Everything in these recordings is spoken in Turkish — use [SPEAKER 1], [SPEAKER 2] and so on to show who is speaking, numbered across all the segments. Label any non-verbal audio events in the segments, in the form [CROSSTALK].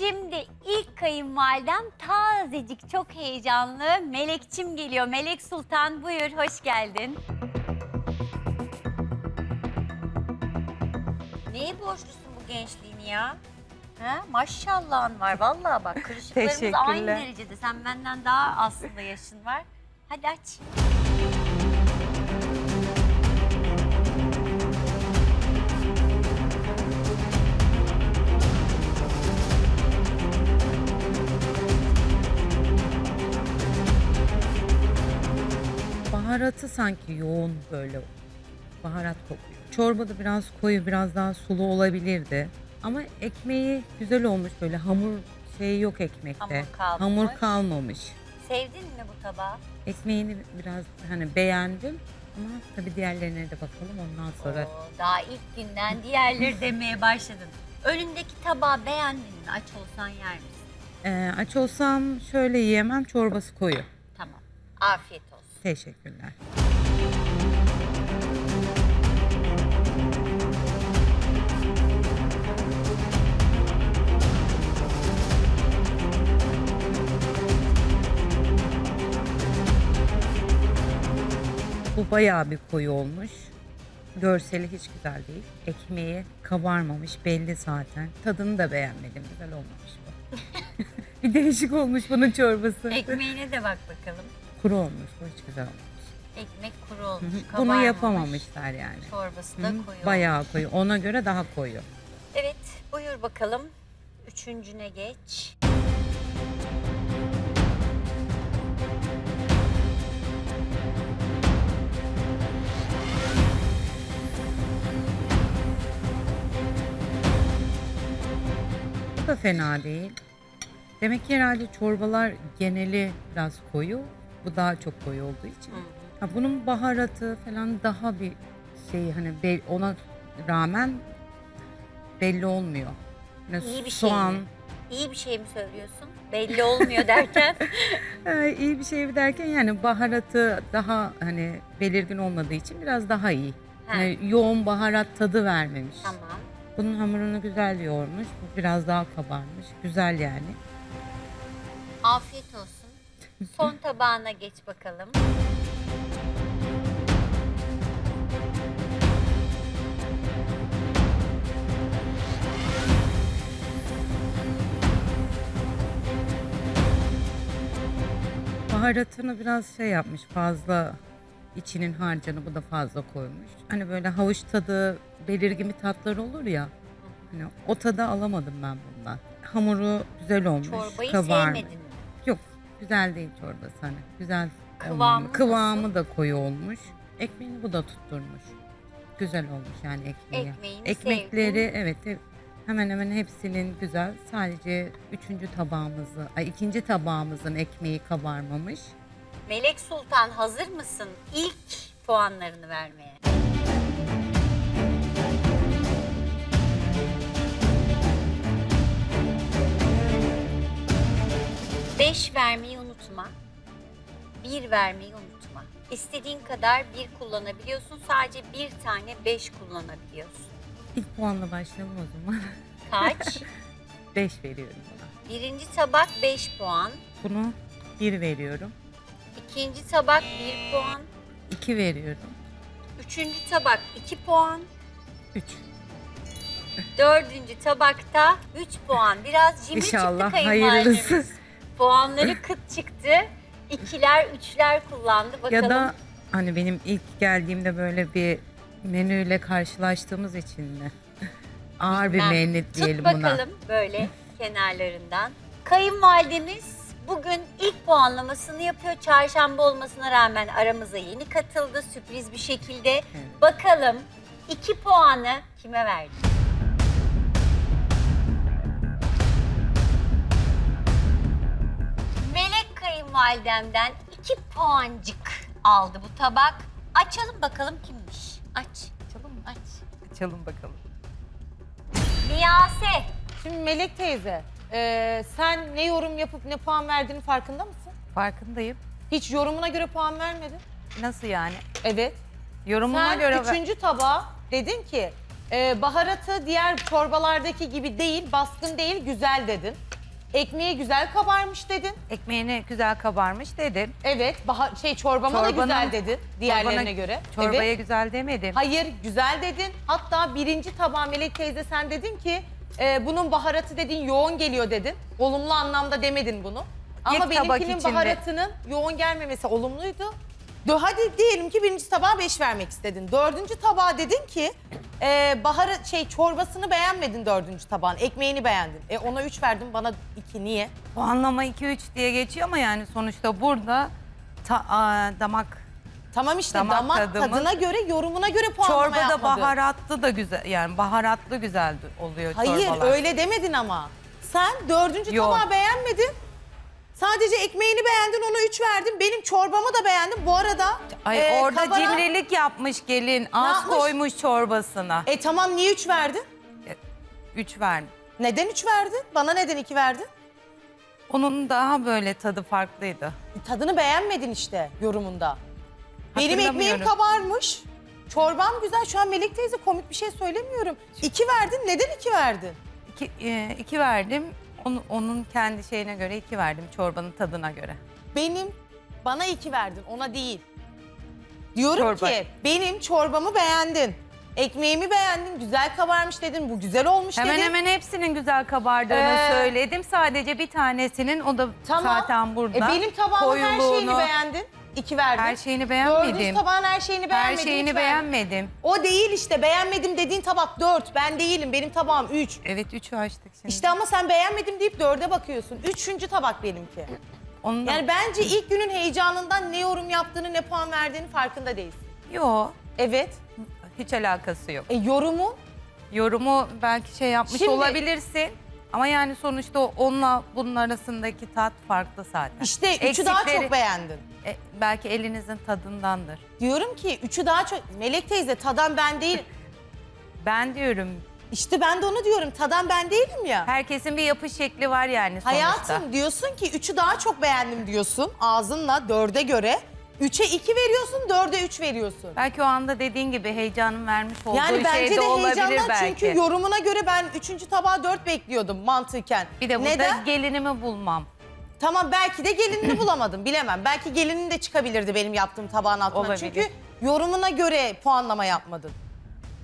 [SPEAKER 1] Şimdi ilk kayınvalidem tazecik çok heyecanlı. Melekçim geliyor. Melek Sultan buyur hoş geldin. Neye borçlusun bu gençliğini ya? Ha? Maşallahın var vallahi bak [LAUGHS] kırışıklarımız aynı
[SPEAKER 2] Teşekkürler.
[SPEAKER 1] derecede. Sen benden daha aslında yaşın var. Hadi aç.
[SPEAKER 2] Baharatı sanki yoğun böyle baharat kokuyor. Çorba da biraz koyu, biraz daha sulu olabilirdi. Ama ekmeği güzel olmuş böyle hamur şey yok ekmekte.
[SPEAKER 1] Hamur kalmamış.
[SPEAKER 2] Hamur kalmamış.
[SPEAKER 1] Sevdin mi bu tabağı?
[SPEAKER 2] Ekmeğini biraz hani beğendim ama tabii diğerlerine de bakalım ondan sonra.
[SPEAKER 1] Oo, daha ilk günden diğerleri [LAUGHS] demeye başladın. Önündeki tabağı beğendin mi? Aç olsan yer misin?
[SPEAKER 2] Ee, aç olsam şöyle yiyemem çorbası koyu.
[SPEAKER 1] Tamam. Afiyet.
[SPEAKER 2] Teşekkürler. Bu bayağı bir koyu olmuş. Görseli hiç güzel değil. Ekmeği kabarmamış belli zaten. Tadını da beğenmedim. Güzel olmamış bu. [LAUGHS] bir değişik olmuş bunun çorbası.
[SPEAKER 1] Ekmeğine de bak bakalım.
[SPEAKER 2] Kuru olmuş bu hiç güzel olmamış.
[SPEAKER 1] Ekmek kuru olmuş.
[SPEAKER 2] Bunu
[SPEAKER 1] kabarmamış.
[SPEAKER 2] yapamamışlar yani.
[SPEAKER 1] Çorbası da
[SPEAKER 2] Hı,
[SPEAKER 1] koyu.
[SPEAKER 2] Bayağı koyu. Ona göre daha koyu.
[SPEAKER 1] Evet buyur bakalım. Üçüncüne geç.
[SPEAKER 2] Bu da fena değil. Demek ki herhalde çorbalar geneli biraz koyu. Bu daha çok koyu olduğu için. Ha, bunun baharatı falan daha bir şey hani bel- ona rağmen belli olmuyor. Yani
[SPEAKER 1] İyi bir şey
[SPEAKER 2] soğan,
[SPEAKER 1] mi? İyi bir şey mi söylüyorsun? Belli olmuyor derken. [LAUGHS]
[SPEAKER 2] e, iyi bir şey derken yani baharatı daha hani belirgin olmadığı için biraz daha iyi.
[SPEAKER 1] Ha.
[SPEAKER 2] Yani yoğun baharat tadı vermemiş.
[SPEAKER 1] tamam.
[SPEAKER 2] Bunun hamurunu güzel yoğurmuş. Bu biraz daha kabarmış. Güzel yani.
[SPEAKER 1] Afiyet olsun. Son tabağına geç bakalım.
[SPEAKER 2] Baharatını biraz şey yapmış fazla içinin harcını bu da fazla koymuş. Hani böyle havuç tadı belirgin bir tatlar olur ya. Hani o tadı alamadım ben bundan. Hamuru güzel olmuş.
[SPEAKER 1] Çorbayı
[SPEAKER 2] kabarmış.
[SPEAKER 1] sevmedin mi?
[SPEAKER 2] Güzel değil çorbası hani. Güzel
[SPEAKER 1] Kıvamı
[SPEAKER 2] olmamış. Kıvamı
[SPEAKER 1] nasıl?
[SPEAKER 2] da koyu olmuş. Ekmeğini bu da tutturmuş. Güzel olmuş yani ekmeği.
[SPEAKER 1] Ekmeğini
[SPEAKER 2] Ekmekleri
[SPEAKER 1] sevdin.
[SPEAKER 2] evet evet, hemen hemen hepsinin güzel. Sadece üçüncü tabağımızı, ay ikinci tabağımızın ekmeği kabarmamış.
[SPEAKER 1] Melek Sultan hazır mısın ilk puanlarını vermeye? Beş vermeyi unutma. Bir vermeyi unutma. İstediğin kadar bir kullanabiliyorsun. Sadece bir tane beş kullanabiliyorsun.
[SPEAKER 2] İlk puanla başlayalım o zaman.
[SPEAKER 1] Kaç? [LAUGHS]
[SPEAKER 2] 5 veriyorum buna.
[SPEAKER 1] Birinci tabak 5 puan.
[SPEAKER 2] Bunu 1 veriyorum.
[SPEAKER 1] İkinci tabak 1 puan.
[SPEAKER 2] 2 veriyorum.
[SPEAKER 1] Üçüncü tabak 2 puan.
[SPEAKER 2] 3.
[SPEAKER 1] Dördüncü tabakta 3 puan. Biraz cimri
[SPEAKER 2] İnşallah
[SPEAKER 1] çıktı kayınvalidemiz.
[SPEAKER 2] hayırlısı.
[SPEAKER 1] Puanları kıt çıktı. İkiler, üçler kullandı. Bakalım.
[SPEAKER 2] Ya da hani benim ilk geldiğimde böyle bir menüyle karşılaştığımız için mi? [LAUGHS] Ağır bir menü
[SPEAKER 1] Tut
[SPEAKER 2] diyelim buna.
[SPEAKER 1] bakalım böyle kenarlarından. Kayınvalidemiz bugün ilk puanlamasını yapıyor. Çarşamba olmasına rağmen aramıza yeni katıldı sürpriz bir şekilde. Bakalım 2 puanı kime verdi? Kayınvalidemden 2 puancık aldı bu tabak. Açalım bakalım kimmiş. Aç. Açalım mı? Aç.
[SPEAKER 3] Açalım bakalım.
[SPEAKER 1] Miyase.
[SPEAKER 4] Şimdi Melek teyze, e, sen ne yorum yapıp ne puan verdiğini farkında mısın?
[SPEAKER 3] Farkındayım.
[SPEAKER 4] Hiç yorumuna göre puan vermedin.
[SPEAKER 3] Nasıl yani?
[SPEAKER 4] Evet.
[SPEAKER 3] Yorumuma
[SPEAKER 4] Sen
[SPEAKER 3] göre...
[SPEAKER 4] üçüncü tabağa dedin ki Ee, baharatı diğer çorbalardaki gibi değil, baskın değil, güzel dedin. Ekmeği güzel kabarmış dedin.
[SPEAKER 2] Ekmeğini güzel kabarmış dedim.
[SPEAKER 4] Evet, baha- şey çorbama da güzel dedin diğerlerine
[SPEAKER 2] Çorbana-
[SPEAKER 4] göre.
[SPEAKER 2] Çorbaya
[SPEAKER 4] Evet.
[SPEAKER 2] güzel demedim.
[SPEAKER 4] Hayır, güzel dedin. Hatta birinci tabağa Melek teyze sen dedin ki e, bunun baharatı dedin yoğun geliyor dedin. Olumlu anlamda demedin bunu. Ama
[SPEAKER 2] İlk tabak
[SPEAKER 4] benimkinin
[SPEAKER 2] içinde-
[SPEAKER 4] baharatının yoğun gelmemesi olumluydu. Dö- Hadi diyelim ki birinci tabağa beş vermek istedin. Dördüncü tabağa dedin ki e, baharat şey çorbasını beğenmedin dördüncü tabağın. Ekmeğini beğendin. E ona üç verdin bana iki. Niye?
[SPEAKER 2] Puanlama 2-3 diye geçiyor ama yani sonuçta burada ta- aa, damak
[SPEAKER 4] Tamam işte
[SPEAKER 2] Damak
[SPEAKER 4] damak,
[SPEAKER 2] tadımız-
[SPEAKER 4] tadına göre yorumuna göre puanlama
[SPEAKER 2] çorbada
[SPEAKER 4] yapmadın.
[SPEAKER 2] baharatlı da güzel yani baharatlı güzel oluyor
[SPEAKER 4] Hayır
[SPEAKER 2] çorbalar.
[SPEAKER 4] öyle demedin ama. Sen dördüncü
[SPEAKER 2] Yok.
[SPEAKER 4] tabağı beğenmedin. Sadece ekmeğini beğendin ona üç verdin. Benim çorbamı da beğendin. Bu arada
[SPEAKER 2] Ay
[SPEAKER 4] e,
[SPEAKER 2] orada
[SPEAKER 4] kabaran-
[SPEAKER 2] cimrilik yapmış gelin. Az
[SPEAKER 4] yapmış?
[SPEAKER 2] koymuş çorbasına.
[SPEAKER 4] E tamam niye üç verdin?
[SPEAKER 2] 3 verdim.
[SPEAKER 4] Neden üç verdin? Bana neden iki verdin?
[SPEAKER 2] Onun daha böyle tadı farklıydı.
[SPEAKER 4] E, Tadını beğenmedin işte yorumunda. Benim ekmeğim kabarmış. Çorbam güzel. Şu an Melek teyze komik bir şey söylemiyorum. İki verdin. Neden iki verdin?
[SPEAKER 2] İki, e, iki verdim. Onun, onun kendi şeyine göre iki verdim çorbanın tadına göre.
[SPEAKER 4] Benim bana iki verdin ona değil. Diyorum
[SPEAKER 2] Çorba.
[SPEAKER 4] ki benim çorbamı beğendin. Ekmeğimi beğendin, güzel kabarmış dedin, bu güzel olmuş
[SPEAKER 2] Hemen
[SPEAKER 4] dedin.
[SPEAKER 2] hemen hepsinin güzel kabardığını
[SPEAKER 4] Ee,
[SPEAKER 2] söyledim. Sadece bir tanesinin o da
[SPEAKER 4] Tamam.
[SPEAKER 2] zaten burada.
[SPEAKER 4] E benim tabağımın her şeyini
[SPEAKER 2] Koyuluğunu,
[SPEAKER 4] beğendin. İki verdin.
[SPEAKER 2] Her şeyini
[SPEAKER 4] Dördüncü
[SPEAKER 2] beğenmedim.
[SPEAKER 4] tabağın her şeyini
[SPEAKER 2] Her
[SPEAKER 4] beğenmedin.
[SPEAKER 2] şeyini beğenmedim.
[SPEAKER 4] O değil işte beğenmedim dediğin tabak dört. Ben değilim benim tabağım üç.
[SPEAKER 2] Evet üçü açtık şimdi.
[SPEAKER 4] İşte ama sen beğenmedim deyip dörde bakıyorsun. Üçüncü tabak benimki.
[SPEAKER 2] Onun da...
[SPEAKER 4] Yani bence ilk günün heyecanından ne yorum yaptığını ne puan verdiğini farkında değilsin.
[SPEAKER 2] Yo,
[SPEAKER 4] Evet.
[SPEAKER 2] hiç alakası yok.
[SPEAKER 4] E yorumu
[SPEAKER 2] Yorumu belki şey yapmış
[SPEAKER 4] Şimdi-
[SPEAKER 2] olabilirsin. Ama yani sonuçta onunla bunun arasındaki tat farklı zaten.
[SPEAKER 4] işte üçü daha
[SPEAKER 2] Eksikleri-
[SPEAKER 4] çok beğendin.
[SPEAKER 2] E, belki elinizin tadındandır.
[SPEAKER 4] Diyorum ki üçü daha çok... Melek teyze tadan ben değil. [LAUGHS]
[SPEAKER 2] Ben diyorum
[SPEAKER 4] İşte ben de onu diyorum. Tadan ben değilim ya.
[SPEAKER 2] herkesin bir yapış şekli var yani sonuçta.
[SPEAKER 4] Hayatım diyorsun ki üçü daha çok beğendim diyorsun. Ağzınla dörde göre. Üçe iki veriyorsun, dörde üç veriyorsun.
[SPEAKER 2] Belki o anda dediğin gibi heyecanın vermiş olduğu
[SPEAKER 4] Yani
[SPEAKER 2] şey
[SPEAKER 4] bence
[SPEAKER 2] de
[SPEAKER 4] de
[SPEAKER 2] olabilir
[SPEAKER 4] heyecandan
[SPEAKER 2] belki.
[SPEAKER 4] çünkü yorumuna göre ben üçüncü tabağa dört bekliyordum mantıken.
[SPEAKER 2] Bir de burada
[SPEAKER 4] Neden?
[SPEAKER 2] gelinimi bulmam.
[SPEAKER 4] Tamam belki de gelinini [LAUGHS] bulamadım bilemem. Belki gelinin de çıkabilirdi benim yaptığım tabağın altına.
[SPEAKER 2] Olabilir.
[SPEAKER 4] Çünkü yorumuna göre puanlama yapmadın.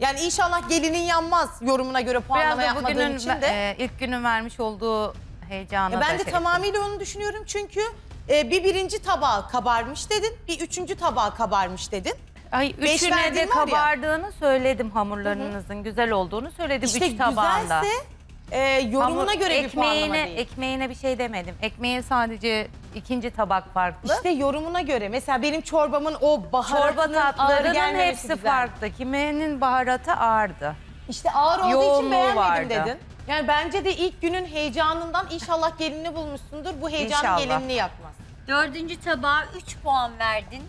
[SPEAKER 4] Yani inşallah gelinin yanmaz yorumuna göre
[SPEAKER 2] Biraz
[SPEAKER 4] puanlama
[SPEAKER 2] da
[SPEAKER 4] yapmadığın
[SPEAKER 2] bugünün
[SPEAKER 4] için de.
[SPEAKER 2] e, ilk günün vermiş olduğu heyecana
[SPEAKER 4] E ben de
[SPEAKER 2] şey
[SPEAKER 4] tamamıyla onu düşünüyorum çünkü e, bir birinci tabağı kabarmış dedin, bir üçüncü tabağı kabarmış dedin.
[SPEAKER 2] Ay üçüne de
[SPEAKER 4] verdiğin var ya.
[SPEAKER 2] kabardığını söyledim hamurlarınızın güzel olduğunu söyledim
[SPEAKER 4] İşte
[SPEAKER 2] üç tabağında.
[SPEAKER 4] güzelse e, yorumuna
[SPEAKER 2] Hamur-
[SPEAKER 4] göre bir puanlama
[SPEAKER 2] ekmeğine,
[SPEAKER 4] değil.
[SPEAKER 2] Ekmeğine bir şey demedim. Ekmeğe sadece ikinci tabak farklı.
[SPEAKER 4] İşte yorumuna göre. Mesela benim çorbamın o
[SPEAKER 2] Çorba
[SPEAKER 4] baharatının ağır
[SPEAKER 2] tatlarının
[SPEAKER 4] gelmemesi
[SPEAKER 2] hepsi
[SPEAKER 4] güzel.
[SPEAKER 2] farklı. Kiminin baharatı ağırdı.
[SPEAKER 4] İşte ağır olduğu için
[SPEAKER 2] Yoğunluğu
[SPEAKER 4] beğenmedim
[SPEAKER 2] vardı.
[SPEAKER 4] dedin. Yani bence de ilk günün heyecanından inşallah gelinini bulmuşsundur. Bu heyecanın
[SPEAKER 2] İnşallah.
[SPEAKER 4] gelinini yakmaz.
[SPEAKER 1] Dördüncü tabağa 3 puan verdin.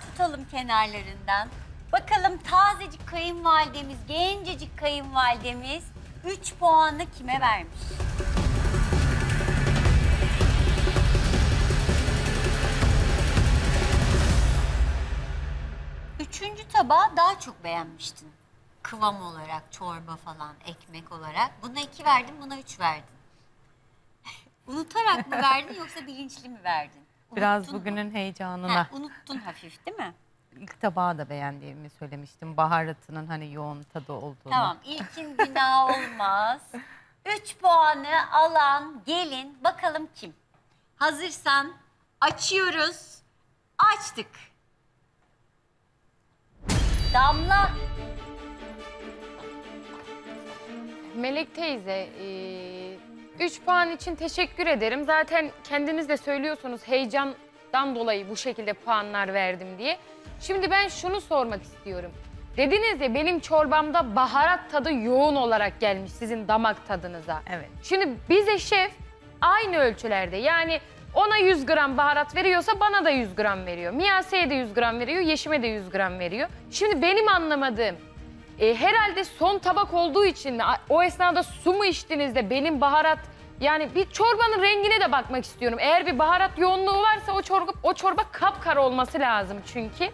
[SPEAKER 1] Tutalım kenarlarından. Bakalım tazecik kayınvalidemiz, gencecik kayınvalidemiz 3 puanı kime vermiş? Üçüncü tabağı daha çok beğenmiştin. Kıvam olarak, çorba falan, ekmek olarak. Buna iki verdin, buna üç verdin. [LAUGHS] Unutarak mı verdin yoksa bilinçli mi verdin?
[SPEAKER 2] Biraz
[SPEAKER 1] Unuttun mu?
[SPEAKER 2] bugünün heyecanına.
[SPEAKER 1] Ha, unuttun hafif değil mi?
[SPEAKER 2] İlk tabağı da beğendiğimi söylemiştim. Baharatının hani yoğun tadı olduğunu.
[SPEAKER 1] Tamam ilkin günah [LAUGHS] olmaz. 3 puanı alan gelin bakalım kim? Hazırsan açıyoruz. Açtık. Damla.
[SPEAKER 5] Melek teyze, 3 puan için teşekkür ederim. Zaten kendiniz de söylüyorsunuz heyecandan dolayı bu şekilde puanlar verdim diye. Şimdi ben şunu sormak istiyorum. Dediniz ya benim çorbamda baharat tadı yoğun olarak gelmiş sizin damak tadınıza.
[SPEAKER 2] Evet.
[SPEAKER 5] Şimdi bize şef aynı ölçülerde yani ona 100 gram baharat veriyorsa bana da 100 gram veriyor. Miyase'ye de 100 gram veriyor, Yeşim'e de 100 gram veriyor. Şimdi benim anlamadığım e, herhalde son tabak olduğu için o esnada su mu içtiniz de benim baharat yani bir çorbanın rengine de bakmak istiyorum. Eğer bir baharat yoğunluğu varsa o çorba o çorba kapkara olması lazım çünkü.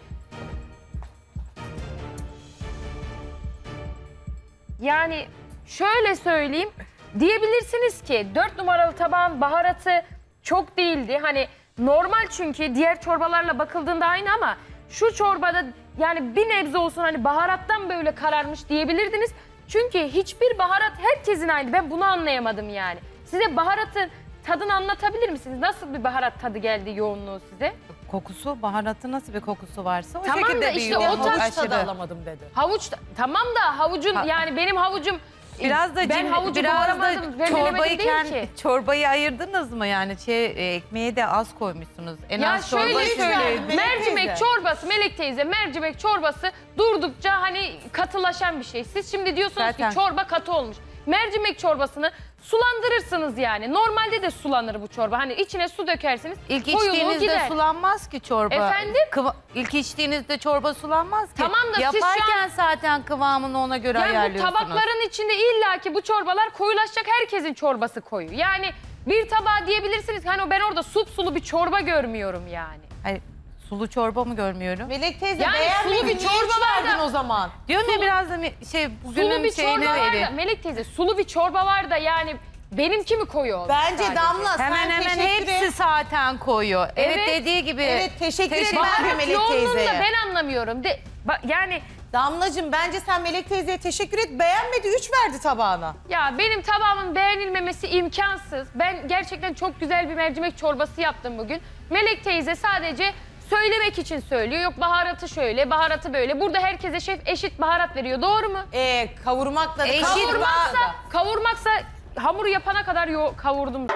[SPEAKER 5] Yani şöyle söyleyeyim. Diyebilirsiniz ki 4 numaralı tabağın baharatı çok değildi. Hani normal çünkü diğer çorbalarla bakıldığında aynı ama şu çorbada yani bir nebze olsun hani baharattan böyle kararmış diyebilirdiniz. Çünkü hiçbir baharat herkesin aynı. Ben bunu anlayamadım yani. Size baharatın tadını anlatabilir misiniz? Nasıl bir baharat tadı geldi yoğunluğu size?
[SPEAKER 2] Kokusu, baharatı nasıl bir kokusu varsa o
[SPEAKER 5] Tamam
[SPEAKER 2] şekilde
[SPEAKER 5] da
[SPEAKER 2] bir
[SPEAKER 5] işte
[SPEAKER 2] yoğunluk
[SPEAKER 5] o tarz
[SPEAKER 4] Havuç tadı alamadım dedi.
[SPEAKER 5] Havuç tamam da havucun
[SPEAKER 2] Ha-
[SPEAKER 5] yani benim havucum
[SPEAKER 2] Biraz da
[SPEAKER 5] ben havucu
[SPEAKER 2] biraz da çorbayı
[SPEAKER 5] rendelemedim değil
[SPEAKER 2] kend-
[SPEAKER 5] ki.
[SPEAKER 2] çorbayı ayırdınız mı yani şey e, ekmeği de az koymuşsunuz. En
[SPEAKER 5] Ya
[SPEAKER 2] az
[SPEAKER 5] şöyle söyleyeyim. Mercimek
[SPEAKER 4] teyze.
[SPEAKER 5] çorbası, Melek teyze, mercimek çorbası durdukça hani katılaşan bir şey. Siz şimdi diyorsunuz
[SPEAKER 2] Zaten-
[SPEAKER 5] ki çorba katı olmuş. Mercimek çorbasını sulandırırsınız yani. Normalde de sulanır bu çorba. Hani içine su dökersiniz.
[SPEAKER 2] İlk
[SPEAKER 5] koyuluğu
[SPEAKER 2] içtiğinizde
[SPEAKER 5] gider.
[SPEAKER 2] sulanmaz ki çorba.
[SPEAKER 5] Efendim?
[SPEAKER 2] Kıva- ilk içtiğinizde çorba sulanmaz ki.
[SPEAKER 5] Tamam da siz şu
[SPEAKER 2] Yaparken zaten kıvamını ona göre
[SPEAKER 5] Yani bu
[SPEAKER 2] ayarlıyorsunuz.
[SPEAKER 5] tabakların içinde illaki bu çorbalar koyulaşacak herkesin çorbası koyu. Yani bir tabağa diyebilirsiniz hani ben orada sup sulu bir çorba görmüyorum yani.
[SPEAKER 2] Hayır, sulu çorba mı görmüyorum?
[SPEAKER 4] Melek teyze
[SPEAKER 5] Yani
[SPEAKER 4] beğenmedin.
[SPEAKER 5] sulu bir çorba
[SPEAKER 4] verdin o zaman.
[SPEAKER 2] Diyorum ya biraz da mi- şey
[SPEAKER 5] Sulu
[SPEAKER 2] bugünün
[SPEAKER 5] bir
[SPEAKER 2] şeyine
[SPEAKER 5] çorba var da
[SPEAKER 2] vereyim.
[SPEAKER 5] Melek teyze sulu bir çorba var da yani benimki mi koyu olmuş
[SPEAKER 4] Bence
[SPEAKER 5] sadece?
[SPEAKER 4] Damla
[SPEAKER 2] Hemen
[SPEAKER 4] sen
[SPEAKER 2] hemen
[SPEAKER 4] teşekkür
[SPEAKER 2] hepsi
[SPEAKER 4] et.
[SPEAKER 2] zaten koyuyor. Evet,
[SPEAKER 5] Evet.
[SPEAKER 2] dediği gibi.
[SPEAKER 4] Evet teşekkür
[SPEAKER 5] Baharat
[SPEAKER 4] Melek
[SPEAKER 5] yoğunluğunu da
[SPEAKER 4] teyzeye.
[SPEAKER 5] ben anlamıyorum. De, ba- yani
[SPEAKER 4] Damlacığım bence sen Melek teyzeye teşekkür et. Beğenmedi 3 verdi tabağına.
[SPEAKER 5] ya benim tabağımın beğenilmemesi imkansız. Ben gerçekten çok güzel bir mercimek çorbası yaptım bugün. Melek teyze sadece söylemek için söylüyor. Yok baharatı şöyle, baharatı böyle. Burada herkese şef eşit baharat veriyor. Doğru mu?
[SPEAKER 4] Ee, kavurmakla da
[SPEAKER 2] Eşit
[SPEAKER 5] Kavurmaksa, kavurmaksa hamuru yapana kadar yo- kavurdum.